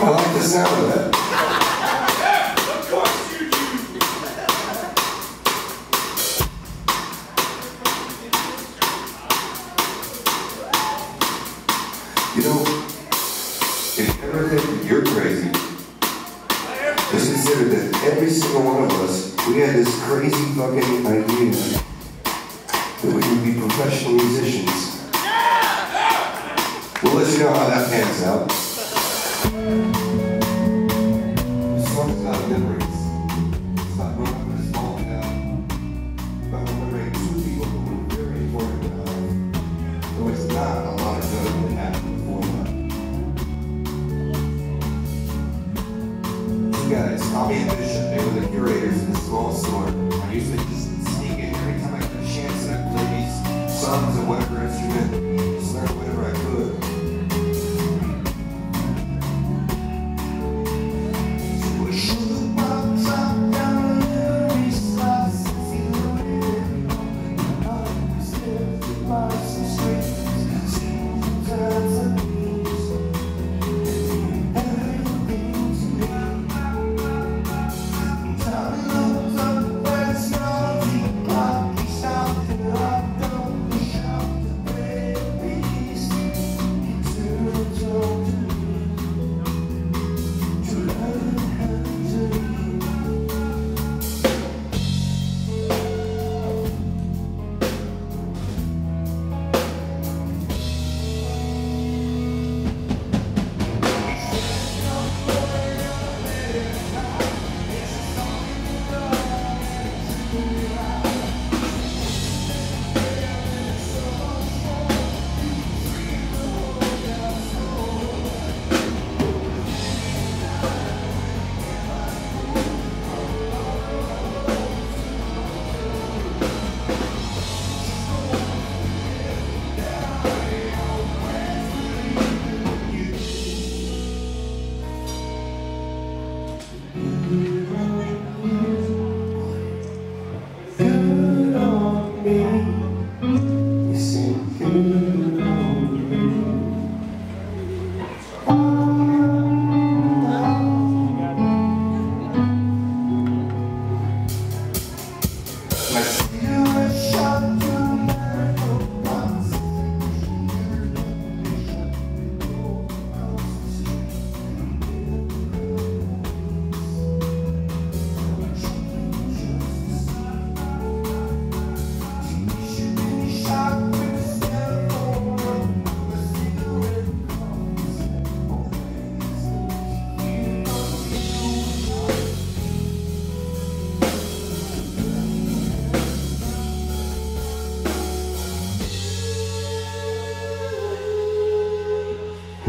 I like the sound of that. You know, if you ever think you're crazy, just consider that every single one of us, we had this crazy fucking idea that we would be professional musicians. We'll let you know how that pans out. Guys, Tommy and Bishop, they were the curators in a small store. I just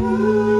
Música